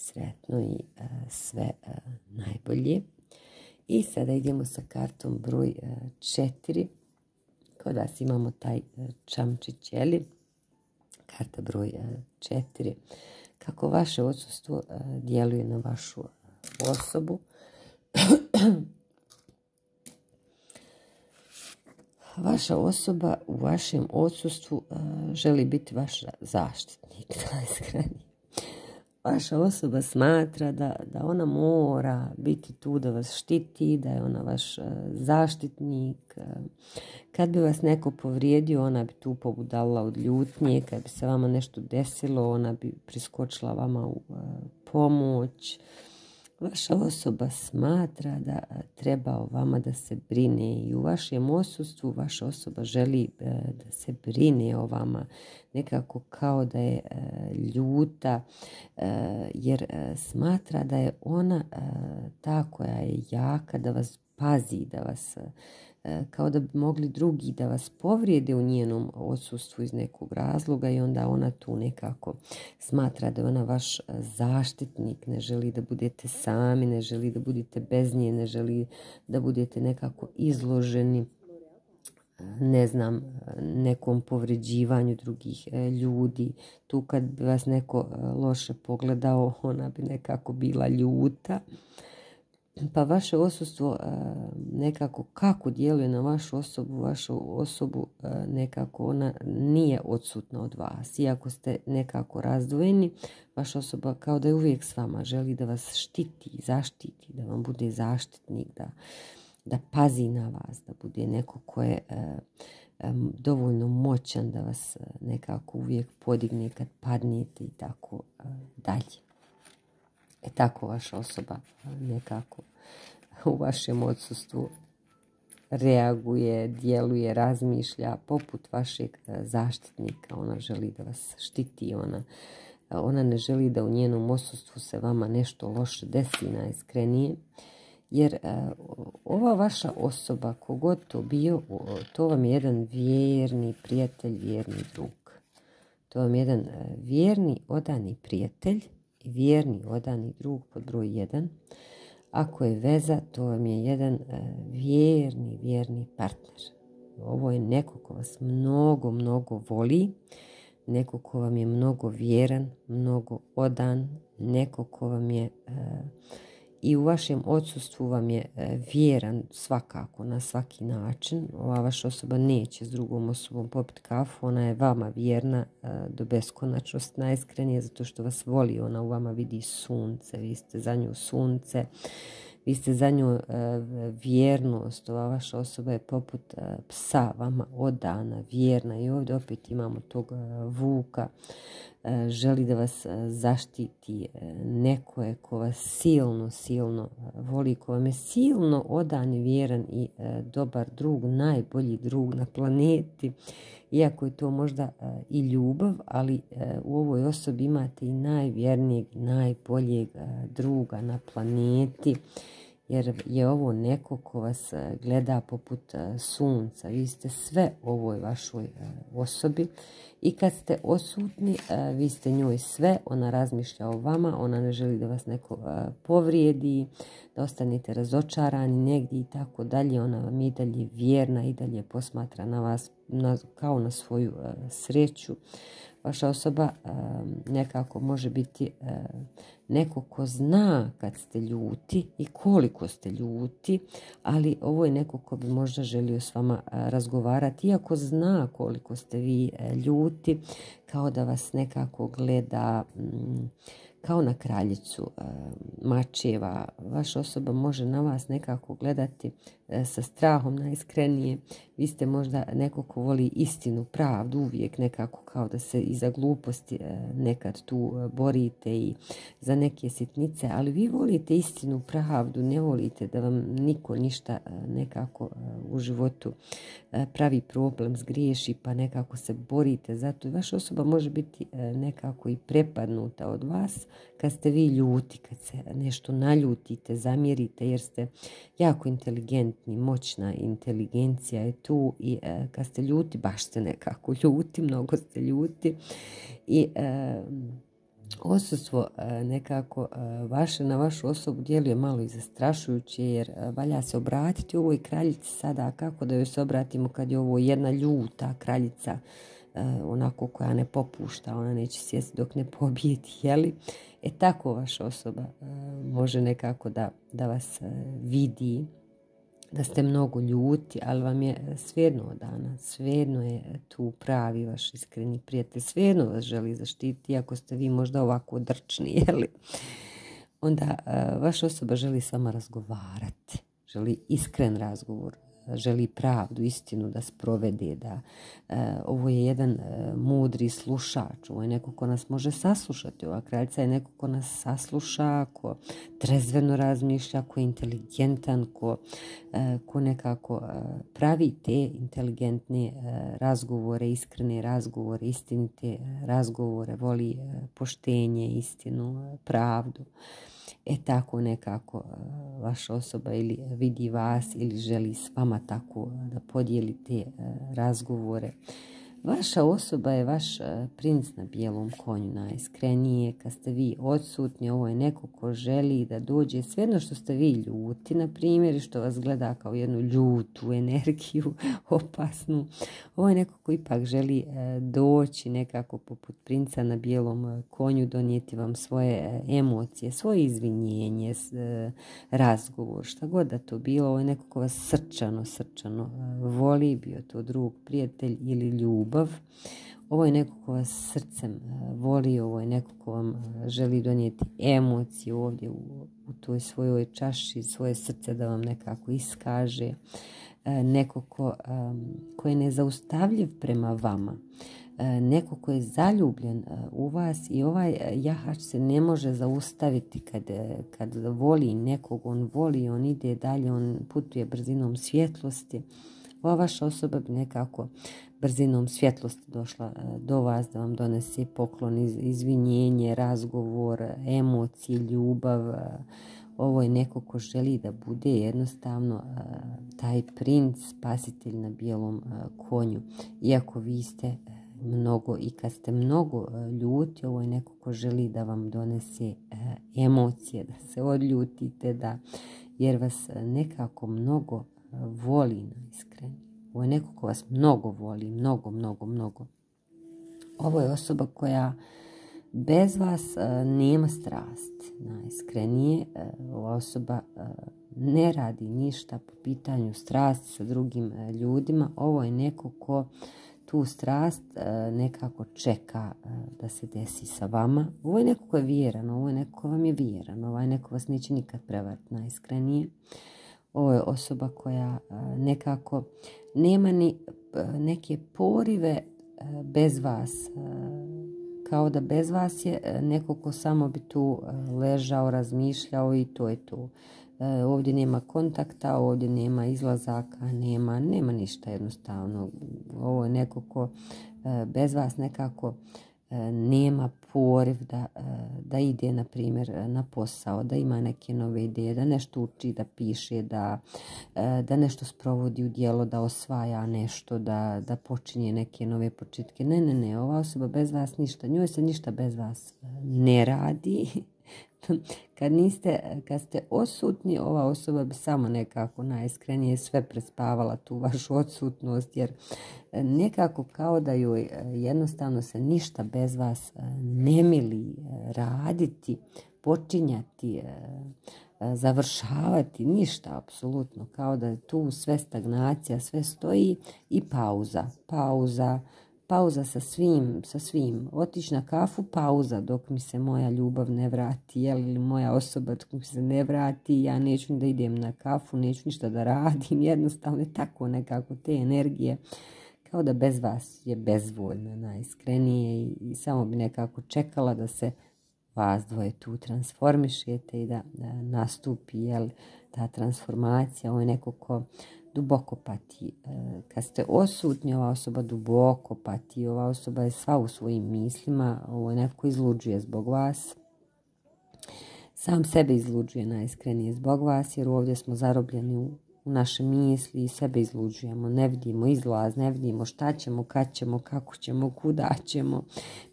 sretno i sve najbolje. I sada idemo sa kartom broj 4. Kod vas imamo taj čamčić, jeli? Karta broj 4. Kako vaše odsustvo djeluje na vašu osobu. Vaša osoba u vašem odsustvu želi biti vaš zaštitnik, vaša osoba smatra da, da ona mora biti tu da vas štiti, da je ona vaš e, zaštitnik. E, kad bi vas neko povrijedio, ona bi tu pobudala od ljutnje. Kad bi se vama nešto desilo, ona bi priskočila vama u e, pomoć vaša osoba smatra da treba o vama da se brine i u vašem osustvu vaša osoba želi e, da se brine o vama. Nekako kao da je e, ljuta e, jer smatra da je ona ta koja je jaka da vas pazi da vas E, kao da bi mogli drugi da vas povrijede u njenom odsustvu iz nekog razloga i onda ona tu nekako smatra da je ona vaš zaštitnik, ne želi da budete sami, ne želi da budete bez nje, ne želi da budete nekako izloženi ne znam, nekom povređivanju drugih e, ljudi. Tu kad bi vas neko e, loše pogledao, ona bi nekako bila ljuta pa vaše osustvo e, nekako kako djeluje na vašu osobu, vašu osobu e, nekako ona nije odsutna od vas. Iako ste nekako razdvojeni, vaša osoba kao da je uvijek s vama, želi da vas štiti, zaštiti, da vam bude zaštitnik, da, da pazi na vas, da bude neko ko je e, dovoljno moćan da vas nekako uvijek podigne kad padnete i tako dalje. E tako vaša osoba nekako u vašem odsustvu reaguje, djeluje, razmišlja poput vašeg e, zaštitnika. Ona želi da vas štiti, ona, ona ne želi da u njenom odsustvu se vama nešto loše desi najiskrenije. Jer e, ova vaša osoba, kogod to bio, to vam je jedan vjerni prijatelj, vjerni drug. To vam je jedan e, vjerni, odani prijatelj i vjerni, odani drug pod broj jedan. Ako je veza, to vam je jedan e, vjerni, vjerni partner. Ovo je neko ko vas mnogo, mnogo voli, neko ko vam je mnogo vjeran, mnogo odan, neko ko vam je e, i u vašem odsustvu vam je e, vjeran svakako na svaki način. Ova vaša osoba neće s drugom osobom popiti kafu, ona je vama vjerna e, do beskonačnosti najiskrenije zato što vas voli, ona u vama vidi sunce, vi ste za nju sunce. Vi ste za nju e, vjernost, ova vaša osoba je poput psa, vama odana, vjerna. I ovdje opet imamo tog vuka, želi da vas zaštiti, neko je ko vas silno, silno voli, ko vam je silno odan vjeran i dobar drug, najbolji drug na planeti, iako je to možda i ljubav, ali u ovoj osobi imate i najvjernijeg, najboljeg druga na planeti jer je ovo neko ko vas e, gleda poput e, sunca. Vi ste sve ovoj vašoj e, osobi i kad ste osutni, vi ste njoj sve, ona razmišlja o vama, ona ne želi da vas neko povrijedi, da ostanete razočarani negdje i tako dalje. Ona vam i dalje vjerna i dalje posmatra na vas kao na svoju sreću vaša osoba nekako može biti neko ko zna kad ste ljuti i koliko ste ljuti, ali ovo je neko ko bi možda želio s vama razgovarati, iako zna koliko ste vi e, ljuti, kao da vas nekako gleda kao na kraljicu e, mačeva. Vaša osoba može na vas nekako gledati sa strahom najiskrenije. Vi ste možda neko ko voli istinu, pravdu, uvijek nekako kao da se iza gluposti e, nekad tu borite i za neke sitnice, ali vi volite istinu, pravdu, ne volite da vam niko ništa nekako u životu pravi problem, zgriješi pa nekako se borite. Zato vaša osoba može biti nekako i prepadnuta od vas kad ste vi ljuti, kad se nešto naljutite, zamjerite jer ste jako inteligentni, moćna inteligencija je tu i e, kad ste ljuti, baš ste nekako ljuti, mnogo ste ljuti i e, osustvo e, nekako e, vaše na vašu osobu djeluje malo i zastrašujuće jer e, valja se obratiti ovoj kraljici sada kako da joj se obratimo kad je ovo jedna ljuta kraljica onako koja ne popušta, ona neće sjesti dok ne pobijeti, jeli? E tako vaša osoba može nekako da, da vas vidi da ste mnogo ljuti, ali vam je svejedno od dana, svejedno je tu pravi vaš iskreni prijatelj, svejedno vas želi zaštiti, ako ste vi možda ovako drčni, jeli? onda vaša osoba želi s vama razgovarati, želi iskren razgovor, želi pravdu, istinu da sprovede, da e, ovo je jedan e, mudri slušač, ovo je neko ko nas može saslušati, ova kraljica je neko ko nas sasluša, ko trezveno razmišlja, ko je inteligentan, ko, e, ko nekako pravi te inteligentne razgovore, iskrene razgovore, istinite razgovore, voli poštenje, istinu, pravdu e tako nekako e, vaša osoba ili vidi vas ili želi s vama tako da podijelite e, razgovore Vaša osoba je vaš e, princ na bijelom konju najiskrenije. Kad ste vi odsutni, ovo je neko ko želi da dođe. Svejedno što ste vi ljuti, na primjer, što vas gleda kao jednu ljutu energiju, opasnu. Ovo je neko ko ipak želi e, doći nekako poput princa na bijelom e, konju, donijeti vam svoje emocije, svoje izvinjenje, razgovor, šta god da to bilo. Ovo je neko ko vas srčano, srčano voli, bio to drug, prijatelj ili ljub ljubav. Ovo je neko ko vas srcem e, voli, ovo je neko ko vam e, želi donijeti emociju ovdje u, u toj svojoj čaši, svoje srce da vam nekako iskaže. E, neko ko, ko je nezaustavljiv prema vama neko ko je zaljubljen u vas i ovaj jahač se ne može zaustaviti kad, kad voli nekog, on voli, on ide dalje, on putuje brzinom svjetlosti. Ova vaša osoba bi nekako brzinom svjetlosti došla e, do vas da vam donese poklon, izvinjenje, razgovor, emocije, ljubav. E, ovo je neko ko želi da bude jednostavno e, taj princ, spasitelj na bijelom konju. Iako vi ste mnogo i kad ste mnogo ljuti, ovo je neko ko želi da vam donese emocije, da se odljutite, da, jer vas nekako mnogo voli na iskreni. Ovo je neko ko vas mnogo voli, mnogo, mnogo, mnogo. Ovo je osoba koja bez vas e, nema strast. Najiskrenije, e, ova osoba e, ne radi ništa po pitanju strasti sa drugim ljudima. Ovo je neko ko tu strast nekako čeka da se desi sa vama. Ovo je neko ko je vjeran, ovo je neko ko vam je vjeran, ovaj neko vas neće nikad prevariti najiskrenije. Ovo je osoba koja nekako nema ni neke porive bez vas. Kao da bez vas je neko ko samo bi tu ležao, razmišljao i to je to. Ovdje nema kontakta, ovdje nema izlazaka, nema, nema ništa jednostavno. Ovo je neko ko bez vas nekako nema poriv da, da ide na primjer na posao, da ima neke nove ideje, da nešto uči, da piše, da, da nešto sprovodi u dijelo, da osvaja nešto, da, da počinje neke nove početke. Ne, ne, ne, ova osoba bez vas ništa, njoj se ništa bez vas ne radi kad, niste, kad ste osutni, ova osoba bi samo nekako najiskrenije sve prespavala tu vašu odsutnost, jer e, nekako kao da joj e, jednostavno se ništa bez vas e, ne mili raditi, počinjati, završavati, ništa apsolutno, kao da je tu sve stagnacija, sve stoji i pauza, pauza, pauza sa svim, sa svim. Otići na kafu, pauza dok mi se moja ljubav ne vrati, jel, ili moja osoba dok mi se ne vrati, ja neću da idem na kafu, neću ništa da radim, jednostavno je tako nekako te energije, kao da bez vas je bezvoljna, najiskrenije i, samo bi nekako čekala da se vas dvoje tu transformišete i da, da nastupi jel, ta transformacija, ovo je neko ko duboko pati. E, kad ste osutni, ova osoba duboko pati, ova osoba je sva u svojim mislima, ovo je neko izluđuje zbog vas. Sam sebe izluđuje najiskrenije zbog vas, jer ovdje smo zarobljeni u u naše misli i sebe izluđujemo. Ne vidimo izlaz, ne vidimo šta ćemo, kad ćemo, kako ćemo, kuda ćemo.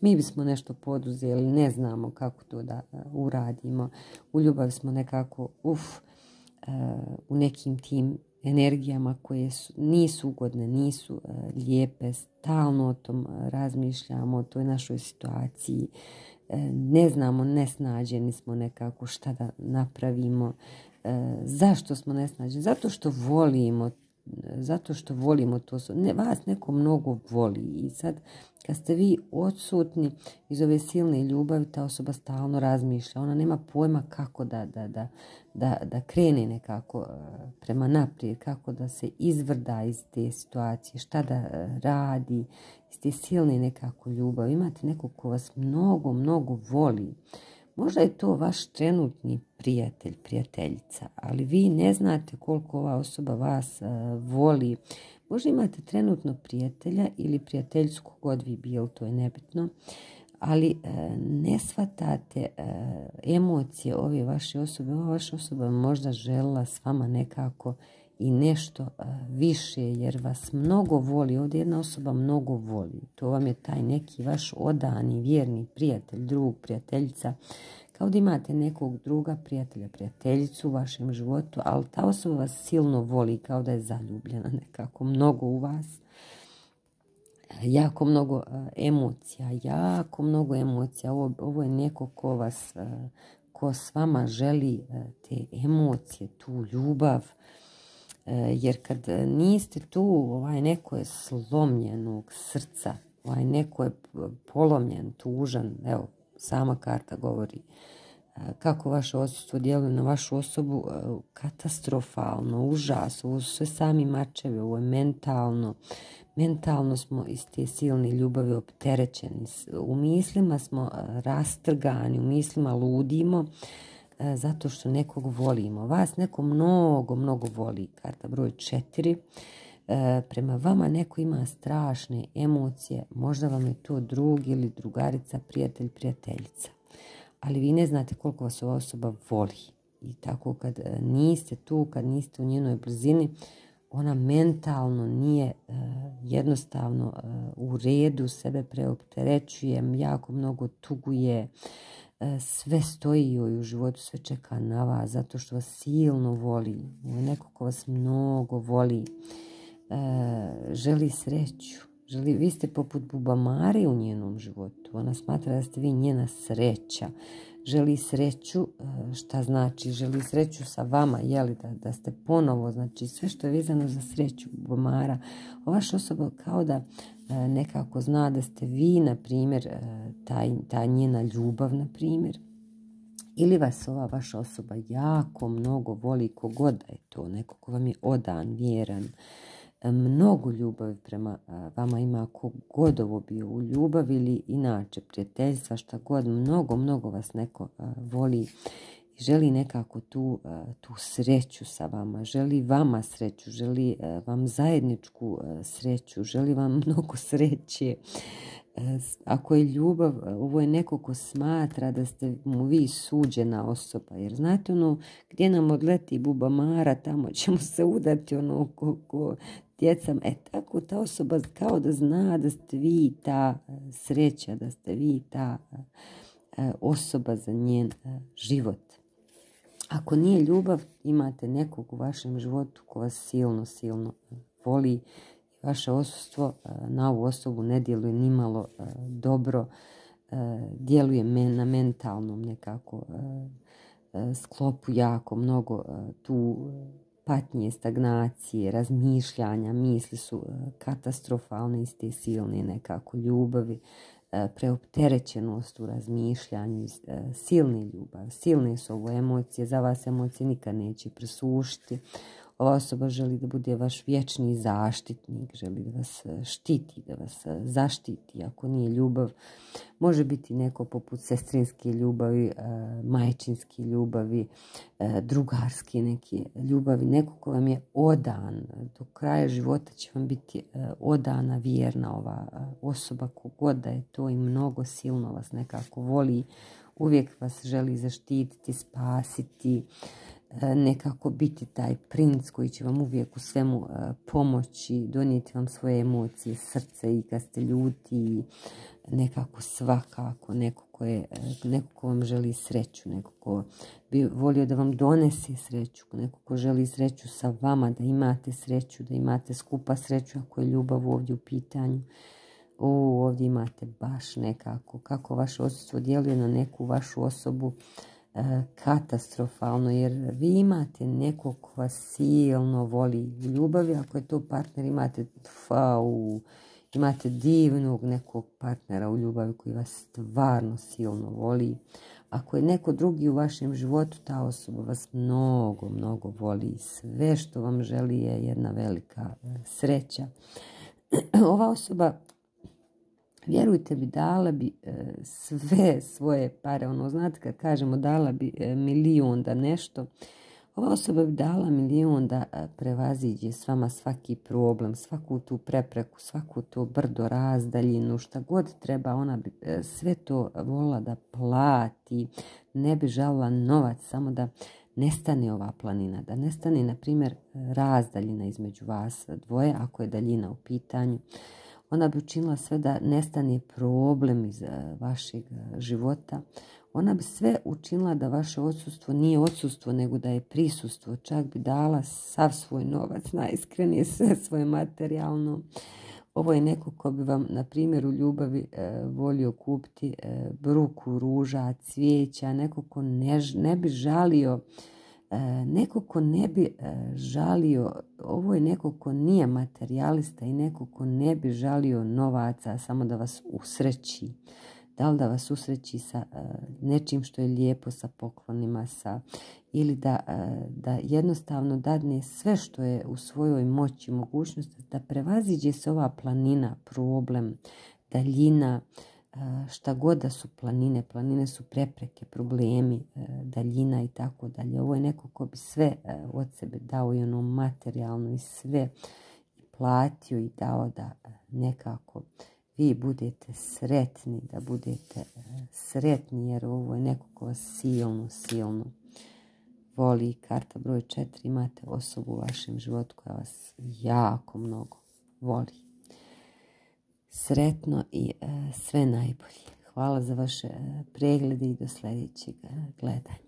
Mi bismo nešto poduzeli, ne znamo kako to da e, uradimo. U ljubavi smo nekako, uf, e, u nekim tim energijama koje su, nisu ugodne, nisu e, lijepe, stalno o tom razmišljamo, o toj našoj situaciji, ne znamo, nesnađeni smo nekako šta da napravimo, zašto smo nesnađeni? Zato što volimo, zato što volimo to. Ne, vas neko mnogo voli i sad kad ste vi odsutni iz ove silne ljubavi, ta osoba stalno razmišlja. Ona nema pojma kako da, da, da, da, da krene nekako e, prema naprijed, kako da se izvrda iz te situacije, šta da e, radi, iz te silne nekako ljubavi. Imate nekog ko vas mnogo, mnogo voli. Možda je to vaš trenutni prijatelj, prijateljica, ali vi ne znate koliko ova osoba vas uh, voli. Možda imate trenutno prijatelja ili prijateljicu kogod vi bil, to je nebitno, ali uh, ne shvatate uh, emocije ove vaše osobe. Ova vaša osoba možda žela s vama nekako i nešto više jer vas mnogo voli. Ovdje jedna osoba mnogo voli. To vam je taj neki vaš odani, vjerni prijatelj, drug, prijateljica. Kao da imate nekog druga prijatelja, prijateljicu u vašem životu, ali ta osoba vas silno voli kao da je zaljubljena nekako mnogo u vas. Jako mnogo emocija, jako mnogo emocija. Ovo, je neko ko vas, ko s vama želi te emocije, tu ljubav, jer kad niste tu, ovaj neko je slomljenog srca, ovaj neko je polomljen, tužan, evo, sama karta govori. E, kako vaše odsutstvo djeluje na vašu osobu, katastrofalno, užas, ovo su sve sami mačevi, ovo je mentalno, mentalno smo iz te silne ljubavi opterećeni, u mislima smo rastrgani, u mislima ludimo, zato što nekog volimo. Vas neko mnogo, mnogo voli. Karta broj četiri. E, prema vama neko ima strašne emocije. Možda vam je to drug ili drugarica, prijatelj, prijateljica. Ali vi ne znate koliko vas ova osoba voli. I tako kad e, niste tu, kad niste u njenoj blizini, ona mentalno nije jednostavno u redu, sebe preopterećuje, jako mnogo tuguje, E, sve stoji joj u životu, sve čeka na vas, zato što vas silno voli. Neko ko vas mnogo voli, e, želi sreću. Želi, vi ste poput bubamare u njenom životu. Ona smatra da ste vi njena sreća. Želi sreću, e, šta znači? Želi sreću sa vama, jeli da, da ste ponovo, znači sve što je vezano za sreću bubamara. Ova osoba kao da E, nekako zna da ste vi, na primjer, e, taj, ta njena ljubav, na primjer, ili vas ova vaša osoba jako mnogo voli kogod je to, neko ko vam je odan, vjeran, e, mnogo ljubavi prema vama ima kogod ovo bio u ljubavi ili inače prijateljstva, šta god, mnogo, mnogo vas neko voli želi nekako tu, e, tu sreću sa vama, želi vama sreću, želi e, vam zajedničku e, sreću, želi vam mnogo sreće. Ako je ljubav, ovo je neko ko smatra da ste mu vi suđena osoba. Jer znate ono, gdje nam odleti buba mara, tamo ćemo se udati ono ko, ko djecam. E tako ta osoba kao da zna da ste vi ta sreća, da ste vi ta osoba za njen život. Ako nije ljubav, imate nekog u vašem životu ko vas silno, silno voli. Vaše osustvo e, na ovu osobu ne djeluje nimalo e, dobro, e, djeluje na mentalnom nekako sklopu jako mnogo tu patnje, stagnacije, razmišljanja, misli su katastrofalne iz te silne nekako ljubavi, E, preopterećenost u razmišljanju, e, silni ljubav, silne su ovo emocije, za vas emocije nikad neće presušiti. Ova osoba želi da bude vaš vječni zaštitnik, želi da vas e, štiti, da vas e, zaštiti. Ako nije ljubav, može biti neko poput sestrinske ljubavi, e, majčinske ljubavi, drugarske neke ljubavi. Neko ko vam je odan, do kraja života će vam biti odana, vjerna ova osoba, kogod je to i mnogo silno vas nekako voli, uvijek vas želi zaštititi, spasiti, nekako biti taj princ koji će vam uvijek u svemu pomoći, donijeti vam svoje emocije, srce i kad ste ljuti, nekako svakako, neko ko, je, neko ko vam želi sreću, neko ko bi volio da vam donese sreću, neko ko želi sreću sa vama, da imate sreću, da imate skupa sreću ako je ljubav ovdje u pitanju. O, ovdje imate baš nekako, kako vaše osjećstvo djeluje na neku vašu osobu, e, katastrofalno, jer vi imate nekog ko vas silno voli ljubavi, ako je to partner, imate fau, imate divnog nekog partnera u ljubavi koji vas stvarno silno voli. Ako je neko drugi u vašem životu, ta osoba vas mnogo, mnogo voli. Sve što vam želi je jedna velika e, sreća. Ova osoba vjerujte mi, dala bi e, sve svoje pare, ono, znate kad kažemo dala bi e, milijun da nešto, ova osoba bi dala milijun da e, prevaziđe s vama svaki problem, svaku tu prepreku, svaku to brdo, razdaljinu, šta god treba, ona bi sve to volila da plati, ne bi žalila novac, samo da nestane ova planina, da nestane, na primjer, razdaljina između vas dvoje, ako je daljina u pitanju, ona bi učinila sve da nestane problem iz eh, vašeg eh, života. Ona bi sve učinila da vaše odsustvo nije odsustvo, nego da je prisustvo. Čak bi dala sav svoj novac, najiskrenije sve svoje materijalno. Ovo je neko ko bi vam, na primjer, u ljubavi eh, volio kupiti bruku, ruža, cvijeća, neko ko ne, bi žalio E, neko ko ne bi e, žalio, ovo je neko ko nije materijalista i neko ko ne bi žalio novaca samo da vas usreći. Da li da vas usreći sa e, nečim što je lijepo, sa poklonima, sa, ili da, da jednostavno dadne sve što je u svojoj moći, mogućnosti, da prevaziđe se ova planina, problem, daljina, šta god da su planine, planine su prepreke, problemi, e, daljina i tako dalje. Ovo je neko ko bi sve e, od sebe dao i ono materijalno i sve platio i dao da e, nekako vi budete sretni, da budete sretni jer ovo je neko ko vas silno, silno voli. Karta broj četiri imate osobu u vašem životu koja vas jako mnogo voli sretno i e, sve najbolje. Hvala za vaše e, preglede i do sljedećeg e, gledanja.